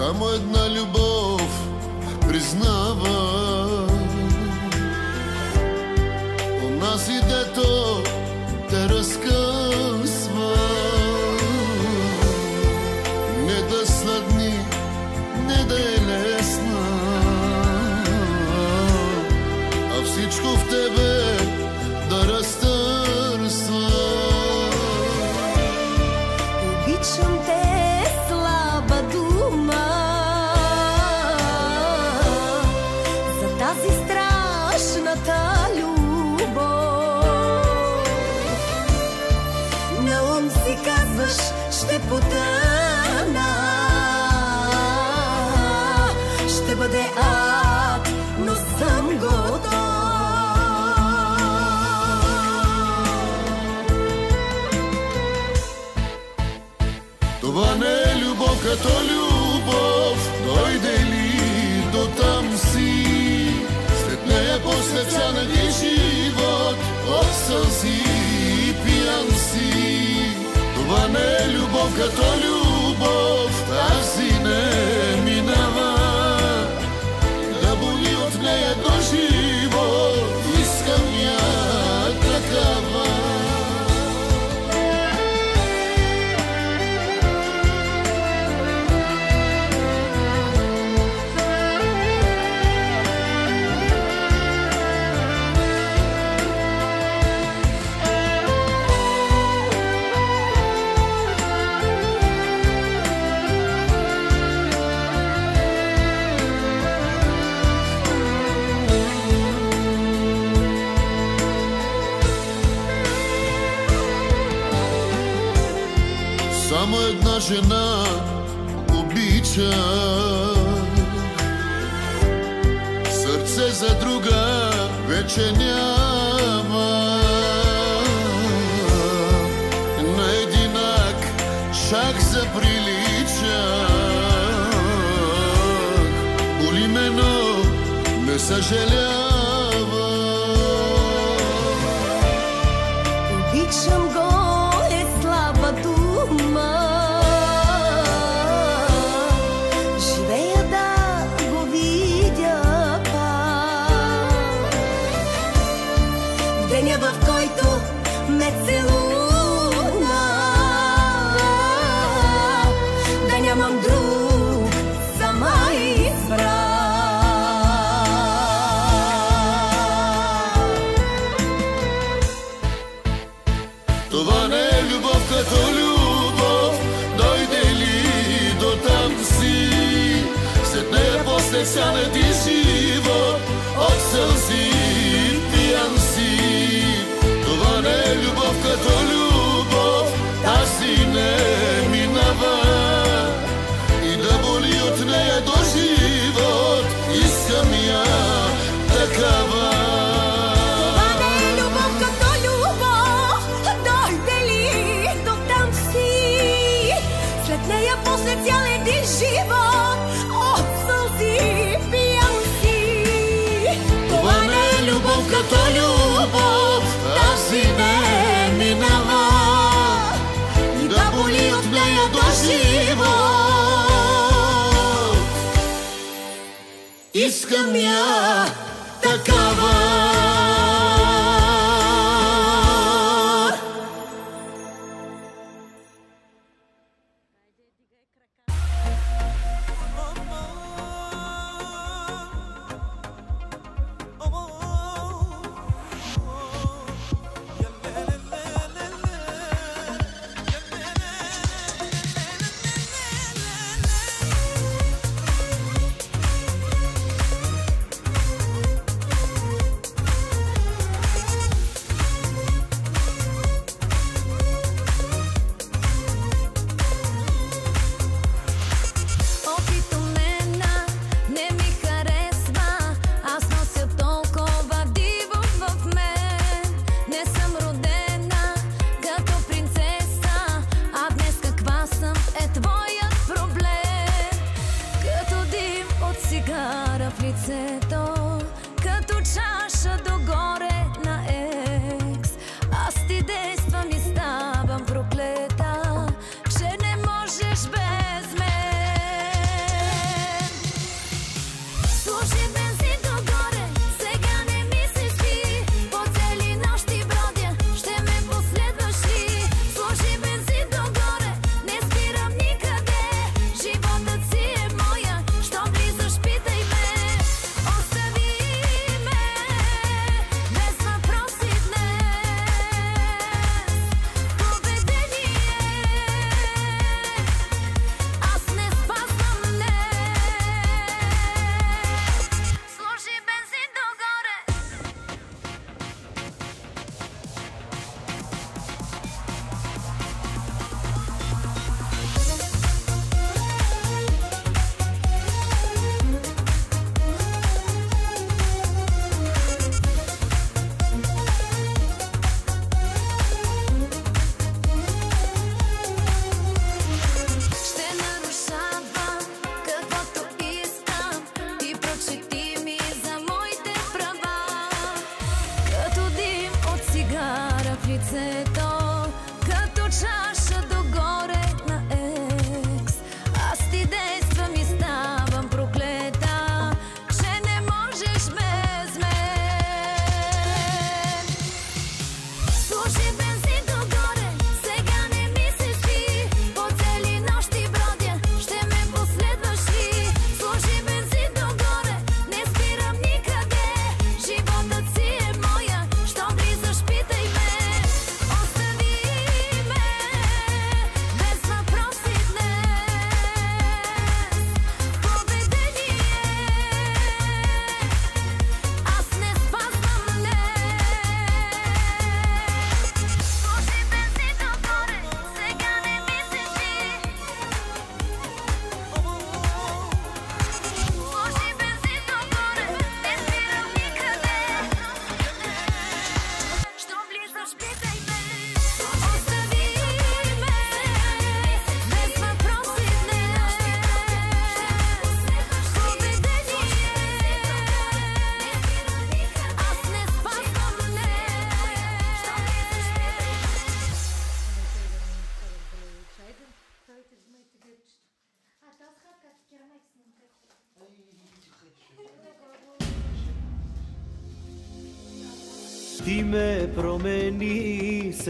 Само си казваш, ще е една жена обича Сърце за друга вече няма На единак шах заприлича Боли ме, но не после сяна ти живот, от сълзи пиян си. Това не е любов като любов, тази не минава. И да боли от нея до живот, искам я такава. Е. След нея после цял един живот, като любов, тази не минава. И да боли от нея до живот. Искам я такава.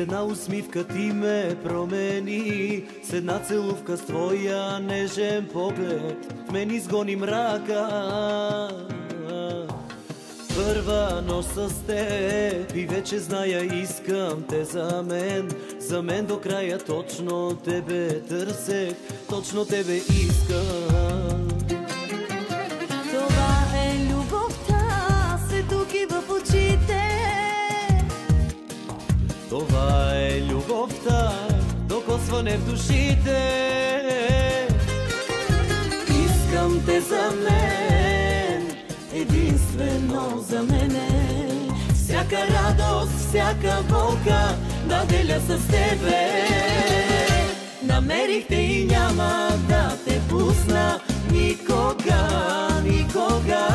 Една усмивка ти ме промени, с една целувка с твоя нежен поглед, в мен изгони мрака. Първа нощ с теб и вече зная искам те за мен, за мен до края точно тебе търсех, точно тебе искам. Докосване в душите. Искам те за мен, единствено за мене. Всяка радост, всяка болка да деля с тебе. Намерих те и няма да те пусна никога, никога.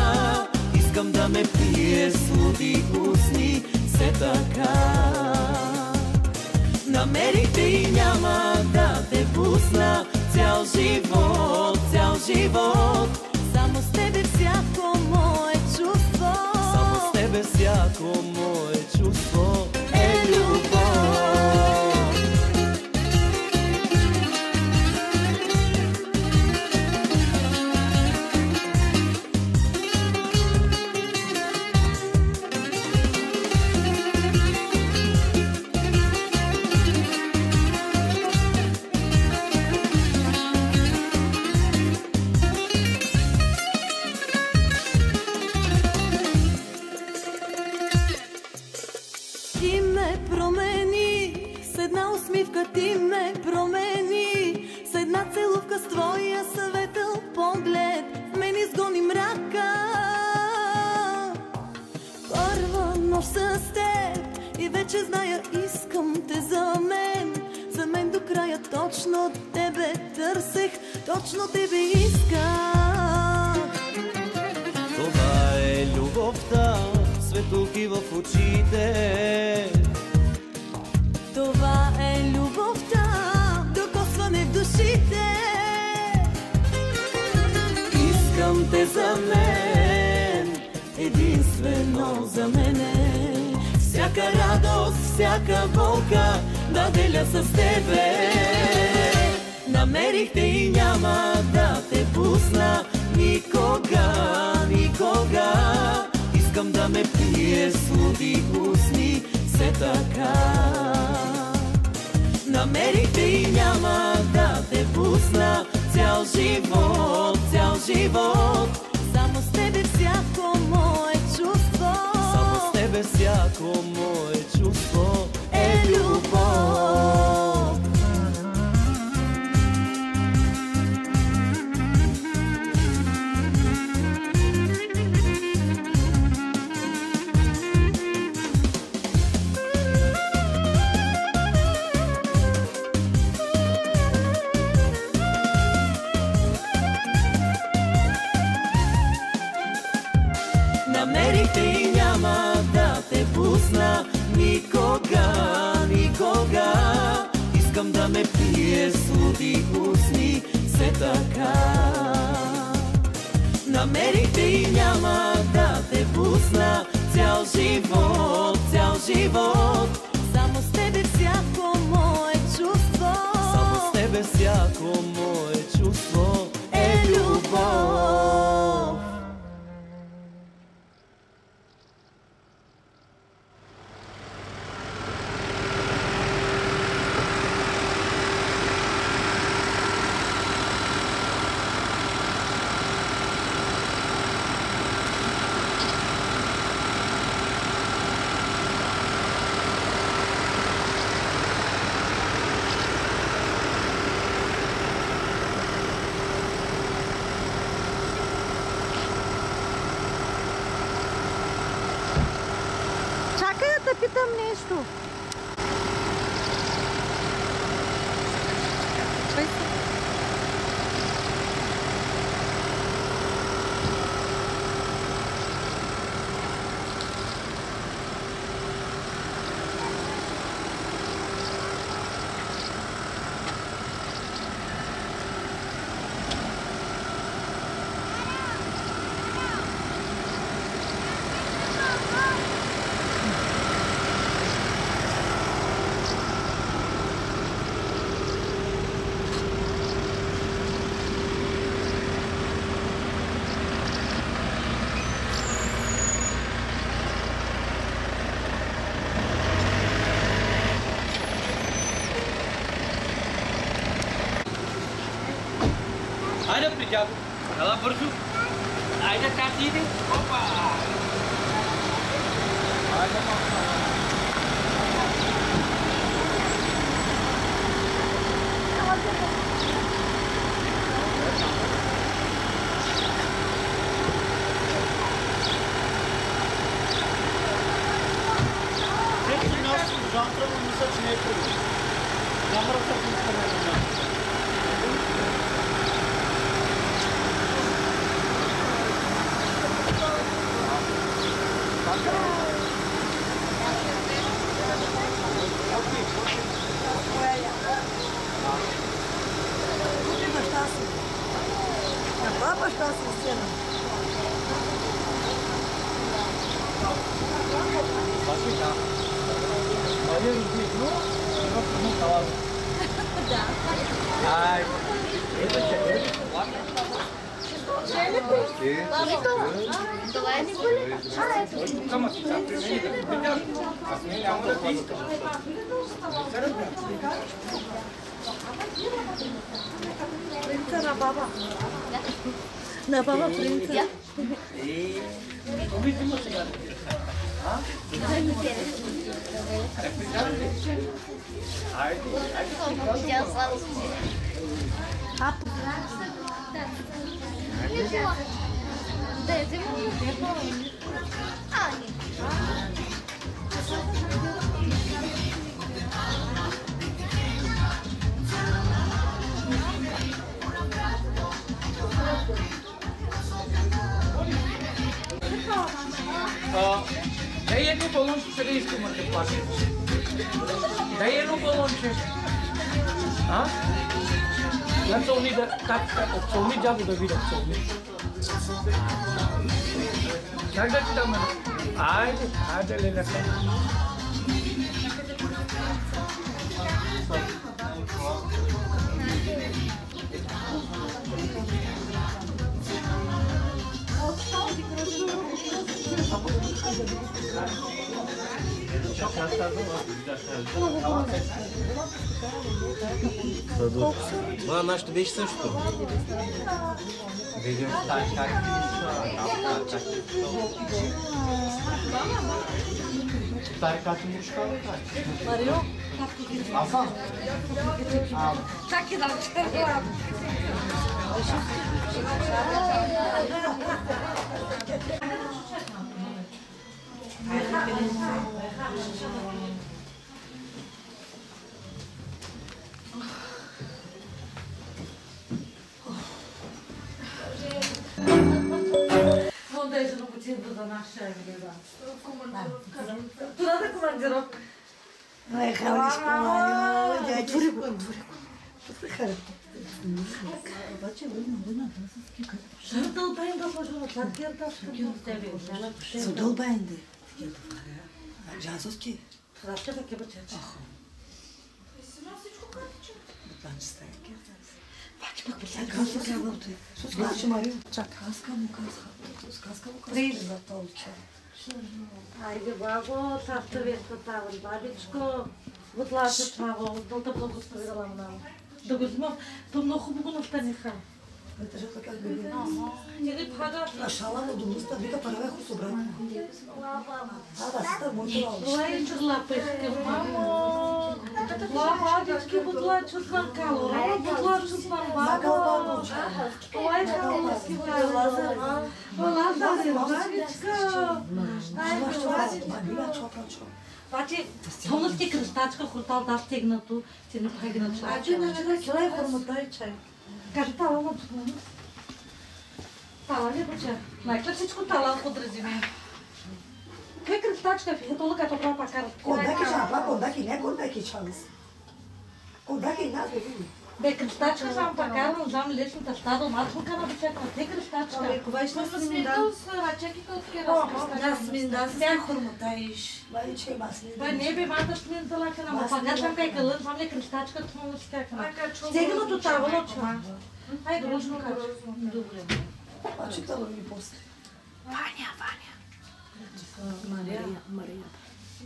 Искам да ме пие с луди устни, все така. Намерих те и няма да те пусна цял живот, цял живот. Само с тебе всяко мое чувство. Само с тебе всяко мое чувство пусна те питам нещо. Чакай се. Айде при тях. Ела бързо. Айде как иде. Опа. Айде малко. Всеки нас жанра му мисля, че не Дай едно балонче, сега искам да те плача. Дай едно балонче. А? Я целни да... Как? как? Целни дядо да видя, целни. Как да ти дам едно? Айде, айде, лелека. Ма, нашето беше същото. Видим как Стари кати мушка, Марио, Асан. чакай да чакай. Onda je много ценно за наша геба. Това да командировка. Халиш, Марио. Отвори го, отвори го. Отвори харата. Обаче, война, война, Задълбаем да сложим от сладкията, ще тебе. Задълбаем де. Джазовски. Сладка да ке бъче. Пак пак присяга. Казва казвате. Що сказваше Марио? Чакай. Казка му казва. Сказка му казва. За толче. Айде, бабо, царство веста тава, бабичко. Отлаша това, да те благословила много. Да го взимам, то много хубаво настаниха. Витъжа така гледа. Или пага, А шала на домуста, вика параве хусобрана. А, да, сестър, моето това е чурлапа искам, мамо. Това бабички будлачи от ванкало, мамо, будлачи от ванкало. Това е калмаски Лазар. Лазар, бабичка. Ай, бабичка. Обаче, помнят ти кръстачка, хортал да стегнато, ти не прави на чай. Аджи, на чай, чай, хормата и чай. Кажи тала на това. Тала ли бача? Майка всичко тала подрази ме. Кой кръстачка фиха, тола като права пакар. Кондаки шапа, кондаки, не кондаки чалис. Кондаки нас бе види. Бе, кръстачка съм така, но знам личната стада, мачмука на бечека, те кръстачка. Кога ще Просто сминда с ръчеки, като ке Да, сминда, ся хорматаиш. Бай, че масли. Бе, не бе, мата сминда лака на мапага, съм бе кълън, съм ли кръстачка, това му си кака. Стегнато това, лочма. Ай, дружно кажа. Добре. А че това ми после. Мария, Мария.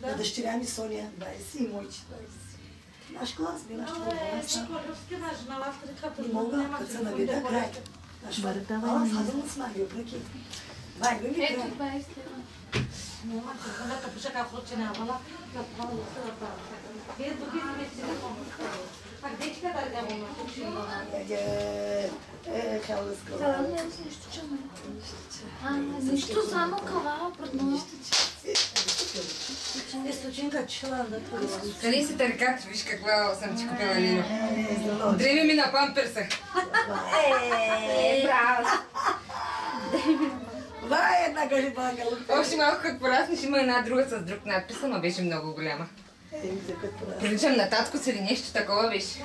На дъщеря ми Соня, 20 и мойче, 20. Наш клас би, наш клас. Не мога, като се наведа край. Наш Бъртава Аз хазам с Марио, преки. Марио ми край. Ето, това е стена. Няма да да пиша как хоче не амала, да това да се да Вие други не си не Е, е, Това е нищо, само кава, предно. Е, сточинка чила да това. Къде си търкат? Виж каква съм ти купила, Лило. Е, зело. Древи ми на памперса. Е, браво. Вай, една кажи. Още малко като пораснеш има една друга с друг надпис, ама беше много голяма. Приличам на татко си или нещо такова беше.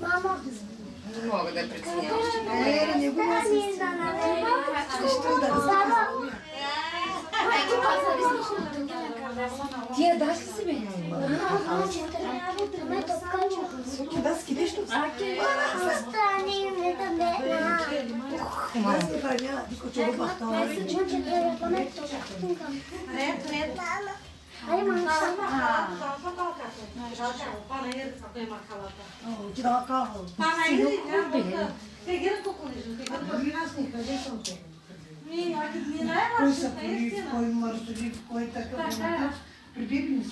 Мамо, Не мога да преценя. Е, не го аз. Защо да разказвам? Тия даш ли си бе? Суки, баски, нещо. Хумано. Аз не храня, дико че го бахтала. Ти да кава. Кой са коли, кой мърсоли, кой така. Прибили ми се.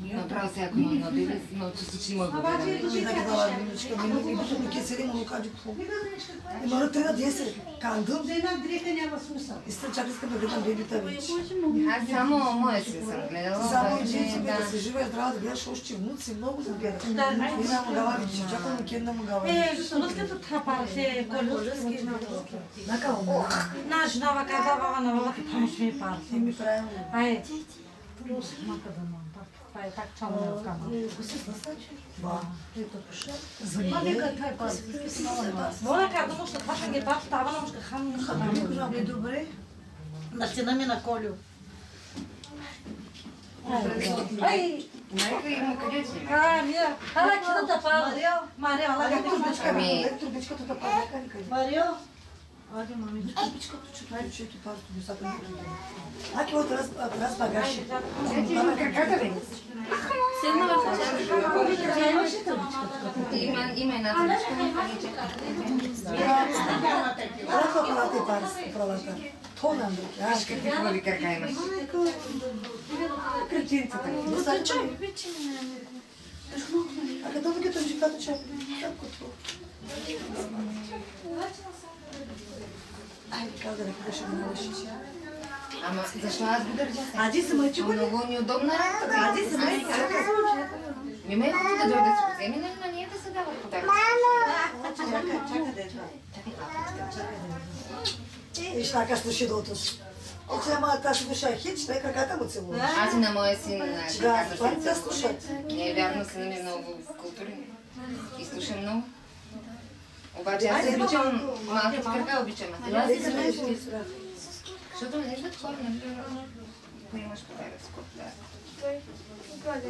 Направо се ако бебе, има чувство, че има бебе. Не дала виничка, ми не бито ми кесери, му кажи по. И мора трябва да есе. Кандъм. За една дрека няма смисъл. И сега чак искам да гледам бебита вече. Аз само моя си съм гледала, Само един си да се жива и здрава да гледаш още внуци, много да гледаш. И да му дала вече, чакам кен да му дала. Е, руската трапара се колюски. Накава му. Наш нова казава на новата помощни пари. Ти ми правим. Ай, плюс мака да мам. Това е так чало на кама. Ба. Па нека taj pas. Мора ка да ще това ще ги пак става, но ще хам. Е, добре. На стена ми на колю. Ай, Майка има къде си? а, мия. Ала кида да па. Марио, Марио, ала Али ка турбичка, Ами- али турбичката кали. Марио. Аде мами. Турбичката, че това е чето парто децата не. Аки от раз, раз багажи. Ти има краката, бе. Седна тя. Имаше Има, има една тръбичка, но не чека. Рахо колата и пари правата. То нам други. Аз Какви хубави крака имаш. Кретинцата. Достатъчно. А като ви като жиката че Айде, как да река, ще го нарешиш. Ама защо аз го държа сега? Ади се мъчи го. Много неудобна работа. бе. Ади се мъчи. Ми ме да дойде да се вземе, нали на ние да се дава подарък. Чакай, чакай да е това. Виж така слуши до отус. Оце ама тази душа хич, дай краката му целува. Аз и на моя син Да, казваш, това не те слушат. Не е вярно, сина ми е много културен. И слуша много. Обаче аз обичам малките крака, обичам. А сега си замеш. Защото не идват хора, нали? Ако имаш подарък с коп, да.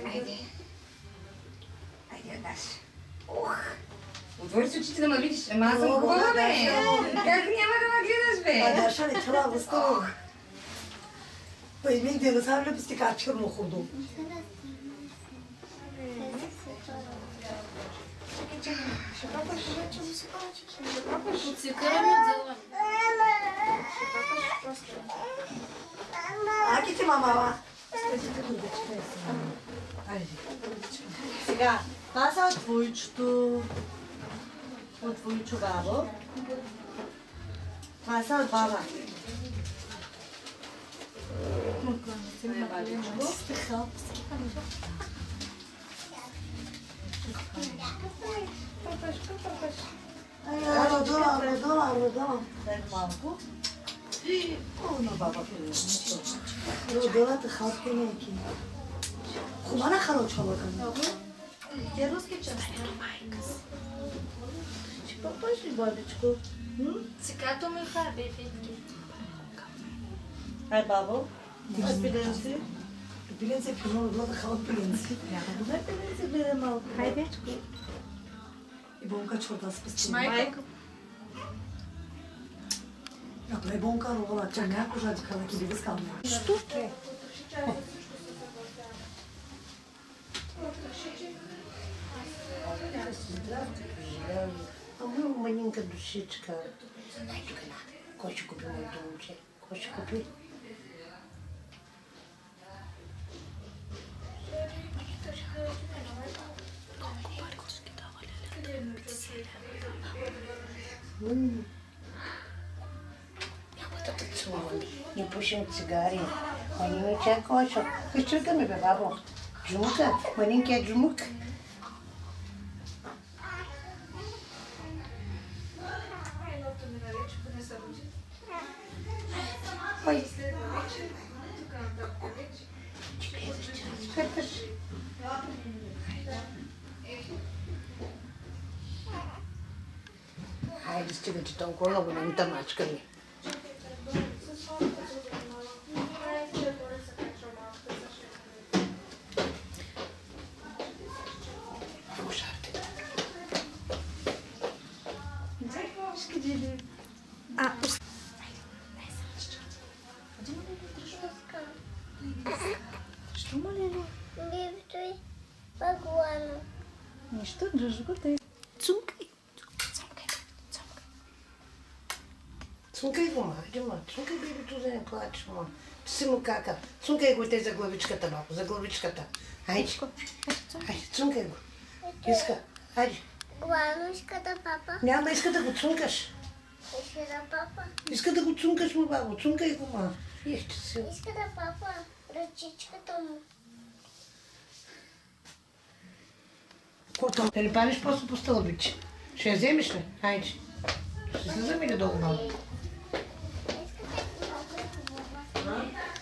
Айде. Айде, даш. Ух! Отвори си очите да ме видиш. Ама аз съм хубава, да, бе. да. Как няма да ме гледаш, А бе? да шали това възстава. Па и мен да сам лепи стика черно худо. Аки ти мама. Сега, това са от твоичето, от твоичо бабо. Това са от баба. На бабичко. Родола, родола, родола. Дай малко. О, на баба. Родола та халки неки. Хубана хало чола кана. Те руски част. Ще попаш ли, бабичко? Цикато ми фа, бебетки. Ай, бабо. Ай, пилен си. Пиленце пино родола та хало пиленце. Няма да ме пилен си, гледа малко. Хайде. И бонка чорта спасти. Майко. Направи бонка рола, че някой жади кала ки биде скална. Ама маленька душичка. Кой ще купи моето момче? Кой ще купи? М. Няма да те целувам. Не пушим цигари. Ма не ме чакай, що? Къщурка ми бе, бабо. Джумка, Хайде, стига ти толкова много на ми тамачка ми. Слушайте. Бибтой багуана. Нищо, дръж го тъй. Цумкай. Цумкай. Цункай го, ма, айде, ма. Цункай бебето да не плачеш, ма. Си му кака. Цункай го и те за главичката, бабо, за главичката. Айде. Айде, цункай го. Иска. Айде. Главно иска да папа. Няма, иска да го цункаш. Иска да папа. Иска да го цункаш му, бабо. Цункай го, ма. Ехте си. Иска да папа. Ръчичката му. Кото? Да не палиш просто по стълбиче. Ще я вземеш ли? Айде. Ще слизам или долу малко? Right?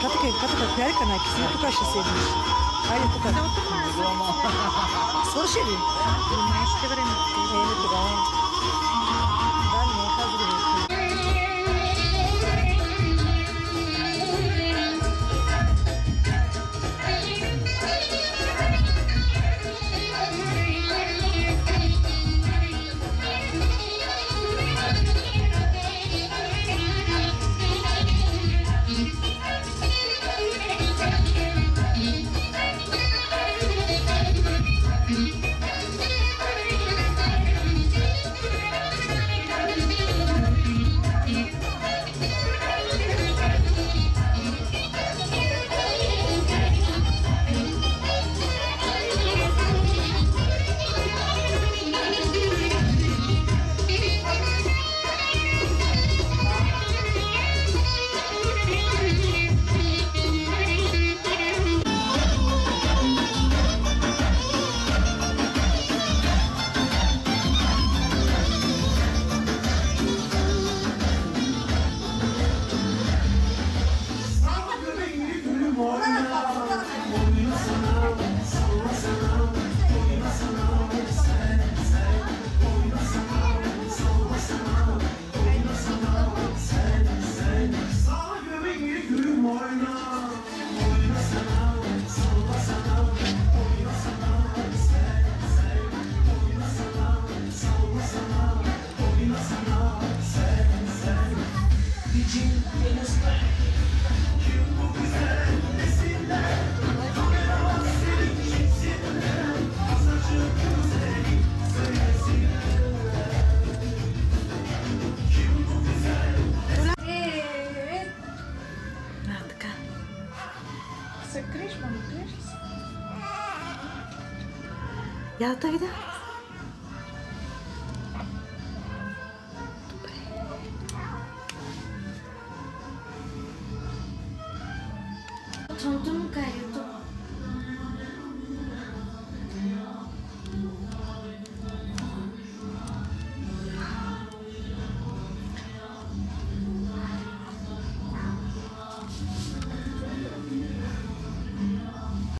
Катка, катка, пярка на киси, тук ще седнеш. Хайде тук. Свърши ли? Ще време. Е, тогава. Я да те видя.